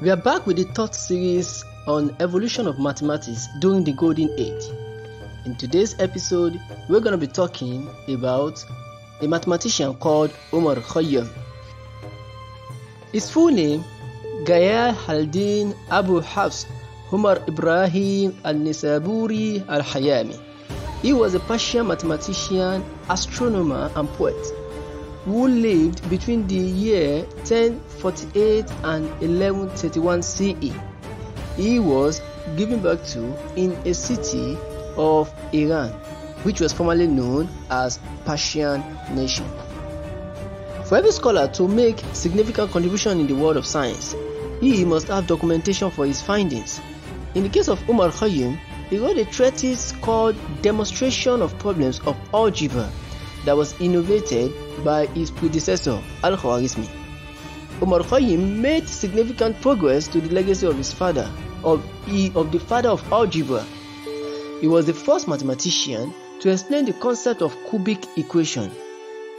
We are back with the third series on evolution of mathematics during the golden age. In today's episode, we're going to be talking about a mathematician called Omar Khayyam. His full name, Gaya Haldin Abu Hafs Umar Ibrahim al-Nisaburi al-Khayyami. He was a Persian mathematician, astronomer, and poet who lived between the year 1048 and 1131 CE. He was given birth to in a city of Iran, which was formerly known as Persian nation. For every scholar to make significant contribution in the world of science, he must have documentation for his findings. In the case of Umar Khayyam, he wrote a treatise called Demonstration of Problems of Algebra that was innovated by his predecessor Al-Khwarizmi. Umar Khayyam made significant progress to the legacy of his father, of, of the father of algebra. He was the first mathematician to explain the concept of cubic equation.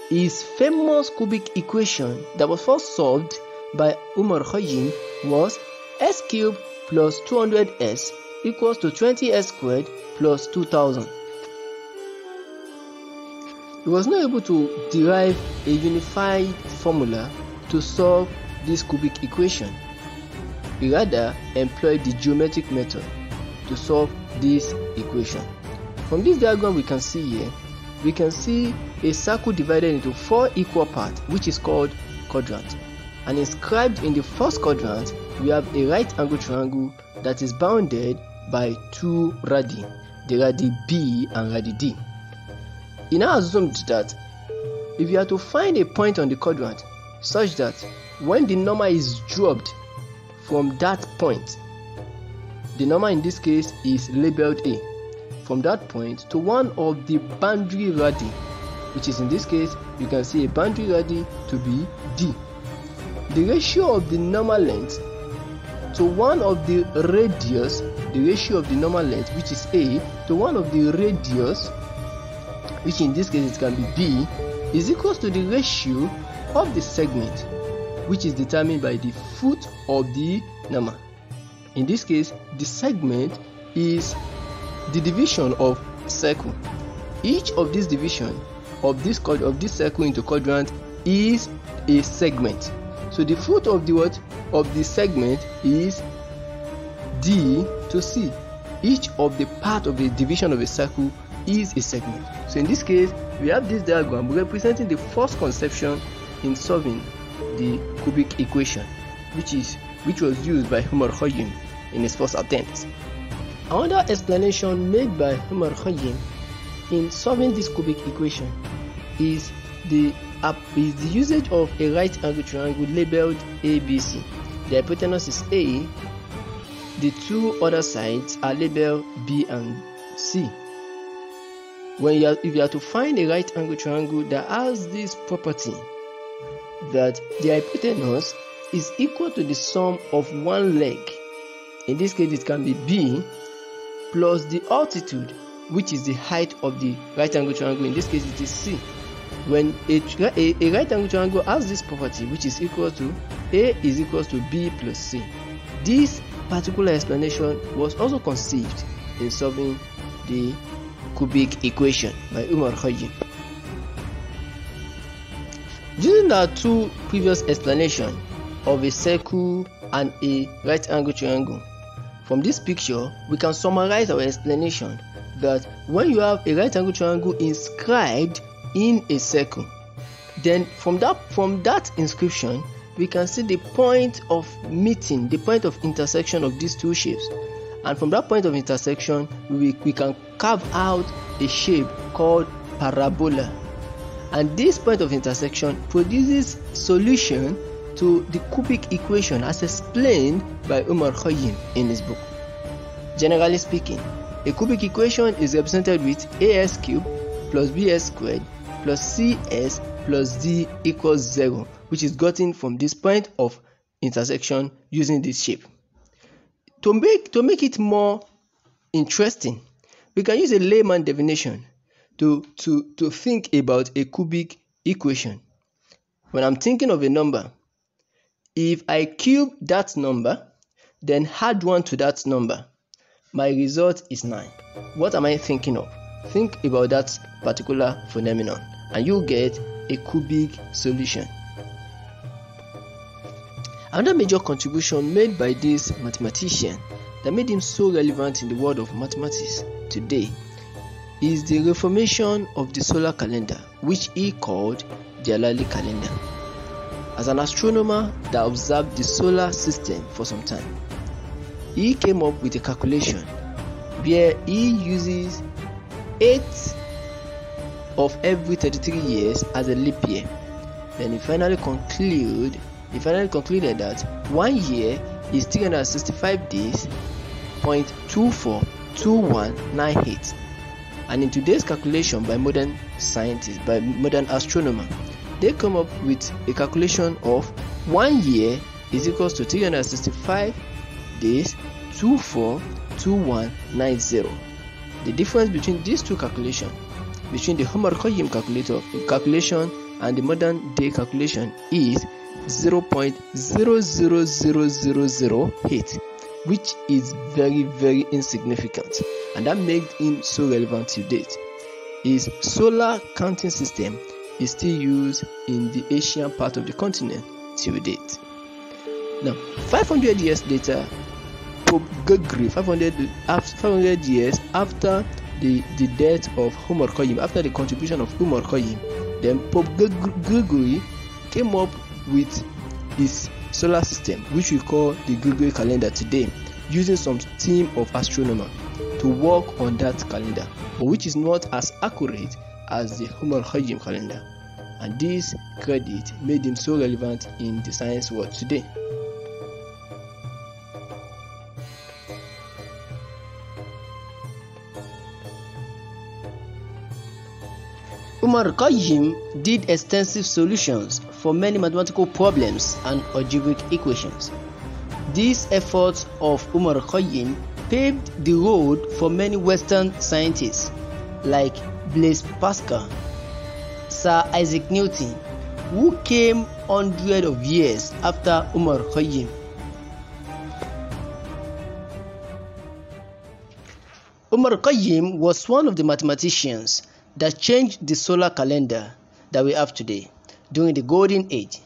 His famous cubic equation that was first solved by Umar Khayyam was s cubed plus 200s equals to 20s squared plus 2000. He was not able to derive a unified formula to solve this cubic equation. He rather employed the geometric method to solve this equation. From this diagram we can see here, we can see a circle divided into four equal parts which is called quadrant. And inscribed in the first quadrant, we have a right angle triangle that is bounded by two radii, the radii B and radii D. He now assumed that if you are to find a point on the quadrant such that when the normal is dropped from that point, the normal in this case is labeled A, from that point to one of the boundary radii, which is in this case, you can see a boundary radii to be D. The ratio of the normal length to one of the radius, the ratio of the normal length, which is A, to one of the radius, which in this case it can be B, is equal to the ratio of the segment, which is determined by the foot of the normal. In this case, the segment is the division of circle. Each of this division of this of this circle into quadrant is a segment. So the foot of the what of the segment is D to C. Each of the part of the division of a circle is a segment. So in this case, we have this diagram representing the first conception in solving the cubic equation, which is which was used by Umar Khayyam in his first attempt. Another explanation made by Umar Khayyam in solving this cubic equation is the is the usage of a right angle triangle labeled ABC. The hypotenuse is A, the two other sides are labeled B and C. When you are, if you are to find a right angle triangle that has this property that the hypotenuse is equal to the sum of one leg, in this case it can be B, plus the altitude, which is the height of the right angle triangle, in this case it is C. When a, a, a, right angle triangle has this property which is equal to a is equal to b plus c. This particular explanation was also conceived in solving the cubic equation by Umar Khayyam. Using the two previous explanations of a circle and a right angle triangle, from this picture we can summarize our explanation that when you have a right angle triangle inscribed in a circle then from that from that inscription we can see the point of meeting the point of intersection of these two shapes and from that point of intersection we, we can carve out a shape called parabola and this point of intersection produces solution to the cubic equation as explained by Umar Khayyam in his book generally speaking a cubic equation is represented with as cubed plus bs squared plus cs plus d equals 0 which is gotten from this point of intersection using this shape. To make, to make it more interesting, we can use a layman definition to, to, to think about a cubic equation. When I'm thinking of a number, if I cube that number, then add 1 to that number. My result is 9. What am I thinking of? Think about that particular phenomenon and you get a cubic solution. Another major contribution made by this mathematician that made him so relevant in the world of mathematics today is the reformation of the solar calendar, which he called the Jalali calendar. As an astronomer that observed the solar system for some time, he came up with a calculation where he uses 8 of every 33 years as a leap year. Then he finally conclude he finally concluded that one year is 365 days, 0.242198 and in today's calculation by modern scientists, by modern astronomers, they come up with a calculation of one year is equals to 365 days 242190. The difference between these two calculations, between the Umar Khayyam calculator calculation and the modern day calculation is 0.000008 which is very very insignificant and that made him so relevant to date. His solar counting system is still used in the Asian part of the continent till date. Now, 500 years later, Pope Gregory, 500, 500 years after the, the death of Umar Khayyam, after the contribution of Umar Khayyam, then Pope Gregory came up with his solar system, which we call the Gregorian calendar today, using some team of astronomers to work on that calendar, but which is not as accurate as the Human Hajim calendar. And this credit made him so relevant in the science world today. Umar Khayyam did extensive solutions for many mathematical problems and algebraic equations. These efforts of Umar Khayyam paved the road for many Western scientists like Blaise Pascal, Sir Isaac Newton, who came hundreds of years after Umar Khayyam. Umar Khayyam was one of the mathematicians that changed the solar calendar that we have today during the golden age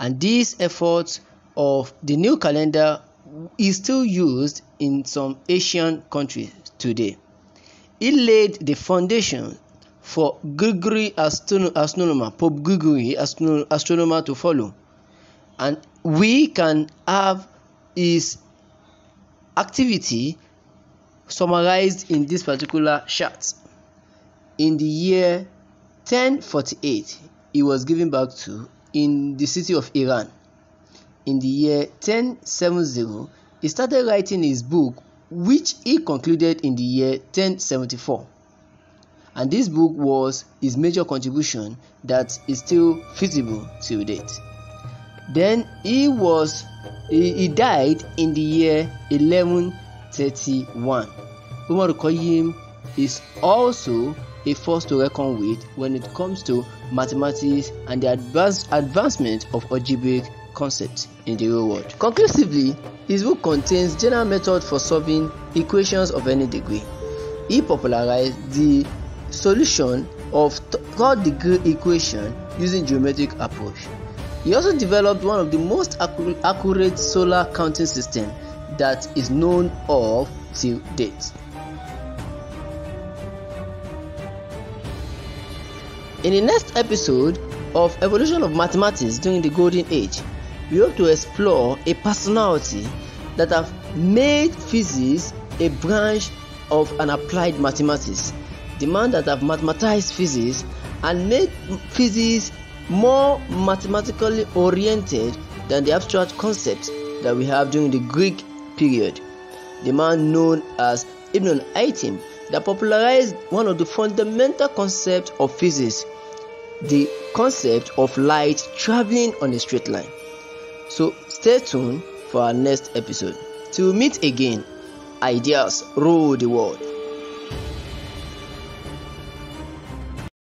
and these efforts of the new calendar is still used in some Asian countries today. It laid the foundation for Gregory astronomer, Pope Gregory astronomer to follow. And we can have his activity summarized in this particular chart. In the year 1048, he was given back to in the city of Iran. In the year 1070, he started writing his book, which he concluded in the year 1074. And this book was his major contribution that is still feasible till date. Then he was he, he died in the year 1131. Umar Khayyam is also a force to reckon with when it comes to mathematics and the advanced advancement of algebraic concepts in the real world. Conclusively, his book contains general methods for solving equations of any degree. He popularized the solution of third degree equation using geometric approach. He also developed one of the most accurate solar counting system that is known of till date. In the next episode of Evolution of Mathematics during the Golden Age, we hope to explore a personality that have made physics a branch of an applied mathematics. The man that have mathematized physics and made physics more mathematically oriented than the abstract concepts that we have during the Greek period. The man known as Ibn al-Haytham that popularized one of the fundamental concepts of physics, the concept of light traveling on a straight line. So stay tuned for our next episode. We meet again, ideas rule the world.